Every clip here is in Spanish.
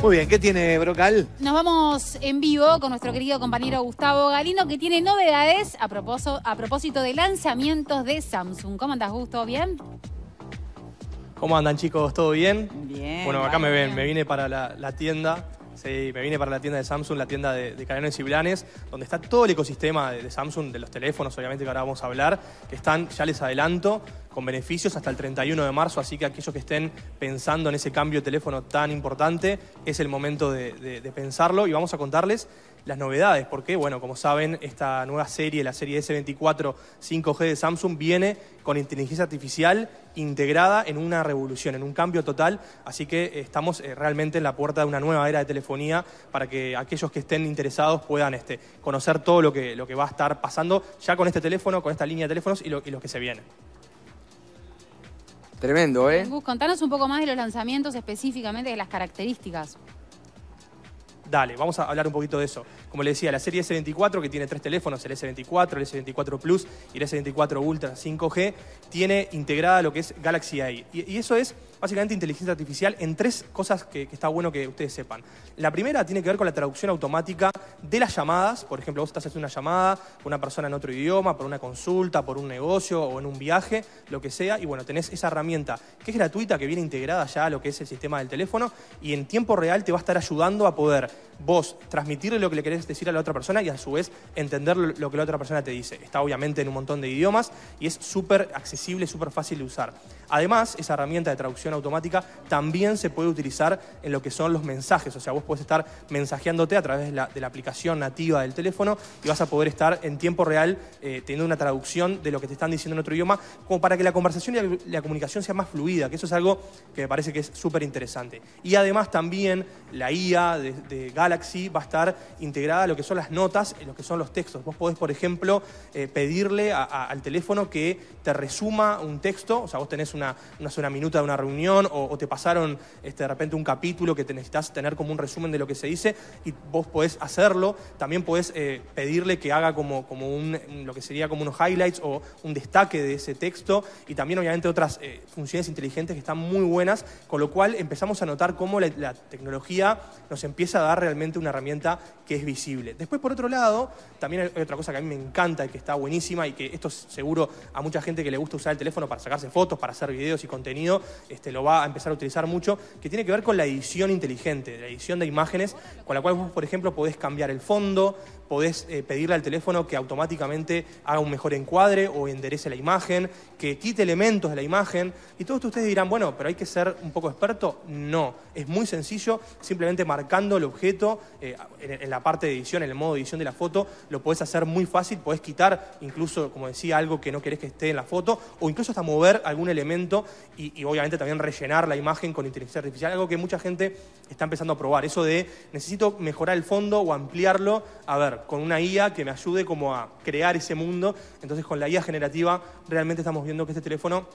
Muy bien, ¿qué tiene Brocal? Nos vamos en vivo con nuestro querido compañero Gustavo Galino, que tiene novedades a propósito, a propósito de lanzamientos de Samsung. ¿Cómo andas, Gusto? ¿Bien? ¿Cómo andan chicos? ¿Todo bien? Bien. Bueno, acá me ven, bien. me vine para la, la tienda. Sí, me vine para la tienda de Samsung, la tienda de, de y Blanes, donde está todo el ecosistema de, Samsung, de los teléfonos, obviamente, que ahora vamos a hablar, que están, ya les adelanto, con beneficios hasta el 31 de marzo, así que aquellos que estén pensando en ese cambio de teléfono tan importante, es el momento de pensarlo y vamos a contarles las novedades, porque, bueno, como saben, esta nueva serie, la serie S24 5G de Samsung, viene con inteligencia artificial integrada en una revolución, en un cambio total, así que eh, estamos eh, realmente en la puerta de una nueva era de telefonía para que aquellos que estén interesados puedan este, conocer todo lo que, lo que va a estar pasando ya con este teléfono, con esta línea de teléfonos y lo, y lo que se viene. Tremendo, ¿eh? Gus, contanos un poco más de los lanzamientos específicamente de las características. Dale, vamos a hablar un poquito de eso. Como le decía, la serie S24, que tiene tres teléfonos, el S24, el S24 Plus y el S24 Ultra 5G, tiene integrada lo que es Galaxy AI. Y, y eso es básicamente inteligencia artificial en tres cosas que, está bueno que ustedes sepan. La primera tiene que ver con la traducción automática de las llamadas. Por ejemplo, vos estás haciendo una llamada con una persona en otro idioma, por una consulta, por un negocio o en un viaje, lo que sea. Y bueno, tenés esa herramienta que es gratuita, que viene integrada ya a lo que es el sistema del teléfono y en tiempo real te va a estar ayudando a poder vos transmitirle lo que le querés decir a la otra persona y a su vez entender lo que la otra persona te dice. Está obviamente en un montón de idiomas y es súper accesible, súper fácil de usar. Además, esa herramienta de traducción automática también se puede utilizar en lo que son los mensajes. O sea, vos podés estar mensajeándote a través de la, aplicación nativa del teléfono y vas a poder estar en tiempo real eh, teniendo una traducción de lo que te están diciendo en otro idioma, como para que la conversación y la, comunicación sea más fluida, que eso es algo que me parece que es súper interesante. Y además también la IA de, Galaxy va a estar integrada a lo que son las notas y lo que son los textos. Vos podés, por ejemplo, eh, pedirle al teléfono que te resuma un texto, o sea, vos tenés una, una sola minuta de una reunión o, te pasaron este, de repente un capítulo que te necesitas tener como un resumen de lo que se dice y vos podés hacerlo. También podés eh, pedirle que haga como, como un, lo que sería como unos highlights o un destaque de ese texto y también obviamente otras eh, funciones inteligentes que están muy buenas, con lo cual empezamos a notar cómo la, la tecnología nos empieza a dar realmente una herramienta que es visible. Después, por otro lado, también hay otra cosa que a mí me encanta y que está buenísima y que esto es seguro a mucha gente que le gusta usar el teléfono para sacarse fotos, para hacer videos y contenido, este, lo va a empezar a utilizar mucho, que tiene que ver con la edición inteligente, la edición de imágenes, con la cual vos, por ejemplo, podés cambiar el fondo, podés eh, pedirle al teléfono que automáticamente haga un mejor encuadre o enderece la imagen, que quite elementos de la imagen. Y todos ustedes dirán, bueno, pero hay que ser un poco experto. No, es muy sencillo, simplemente marcando el objeto eh, en, la parte de edición, en el modo de edición de la foto, lo podés hacer muy fácil, podés quitar incluso, como decía, algo que no querés que esté en la foto, o incluso hasta mover algún elemento y obviamente también rellenar la imagen con inteligencia artificial, algo que mucha gente está empezando a probar. Eso de necesito mejorar el fondo o ampliarlo, a ver, con una IA que me ayude como a crear ese mundo. Entonces con la IA generativa realmente estamos viendo que este teléfono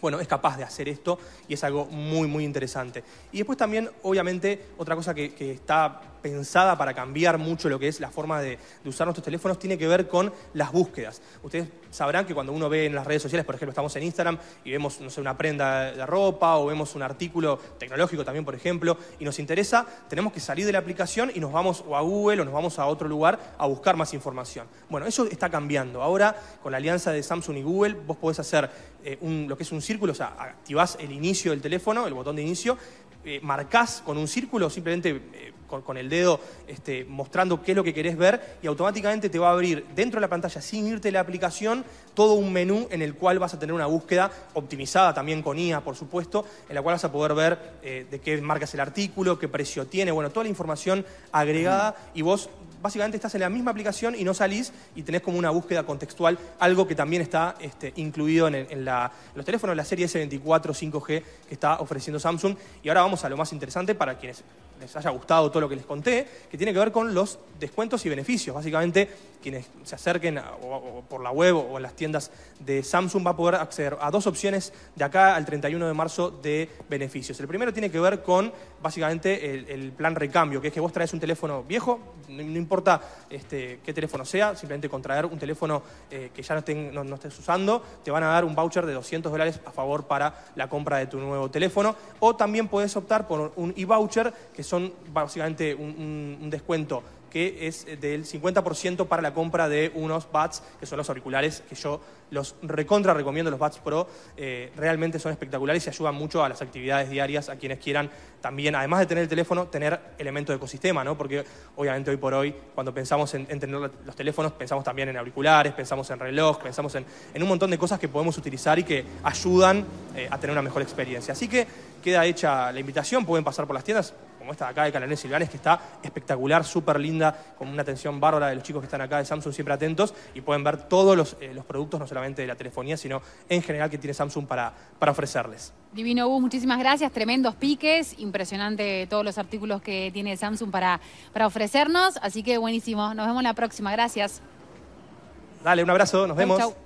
bueno, es capaz de hacer esto y es algo muy, muy interesante. Y después también, obviamente, otra cosa que, está pensada para cambiar mucho lo que es la forma de, usar nuestros teléfonos tiene que ver con las búsquedas. Ustedes sabrán que cuando uno ve en las redes sociales, por ejemplo, estamos en Instagram y vemos, no sé, una prenda de ropa o vemos un artículo tecnológico también, por ejemplo, y nos interesa, tenemos que salir de la aplicación y nos vamos o a Google o nos vamos a otro lugar a buscar más información. Bueno, eso está cambiando. Ahora, con la alianza de Samsung y Google, vos podés hacer eh, lo que es un círculo, o sea, activás el inicio del teléfono, el botón de inicio, eh, marcás con un círculo, simplemente eh, con, el dedo este, mostrando qué es lo que querés ver y automáticamente te va a abrir dentro de la pantalla, sin irte de la aplicación, todo un menú en el cual vas a tener una búsqueda optimizada también con IA, por supuesto, en la cual vas a poder ver eh, de qué marca es el artículo, qué precio tiene, bueno, toda la información agregada y vos básicamente estás en la misma aplicación y no salís y tenés como una búsqueda contextual, algo que también está este, incluido en, los teléfonos la serie S24 5G que está ofreciendo Samsung. Y ahora vamos a lo más interesante para quienes les haya gustado todo lo que les conté, que tiene que ver con los descuentos y beneficios. Básicamente, quienes se acerquen por la web o en las tiendas de Samsung va a poder acceder a dos opciones de acá al 31 de marzo de beneficios. El primero tiene que ver con básicamente el, plan recambio, que es que vos traes un teléfono viejo, no importa importa este, qué teléfono sea, simplemente contraer un teléfono eh, que ya no, estés usando, te van a dar un voucher de 200 dólares a favor para la compra de tu nuevo teléfono. O también puedes optar por un e-voucher, que son básicamente un descuento que es del 50% para la compra de unos Bats, que son los auriculares que yo los recontra recomiendo, los Bats Pro, eh, realmente son espectaculares y ayudan mucho a las actividades diarias, a quienes quieran también, además de tener el teléfono, tener elementos de ecosistema, ¿no? Porque obviamente hoy por hoy, cuando pensamos en, tener los teléfonos, pensamos también en auriculares, pensamos en reloj, pensamos en, un montón de cosas que podemos utilizar y que ayudan eh, a tener una mejor experiencia. Así que queda hecha la invitación, pueden pasar por las tiendas, como esta de acá de Canales Silvanes, que está espectacular, súper linda, con una atención bárbara de los chicos que están acá de Samsung, siempre atentos, y pueden ver todos los, eh, productos, no solamente de la telefonía, sino en general que tiene Samsung para, para ofrecerles. Divino Bus, muchísimas gracias, tremendos piques, impresionante todos los artículos que tiene Samsung para, para ofrecernos, así que buenísimo, nos vemos la próxima, gracias. Dale, un abrazo, nos vemos.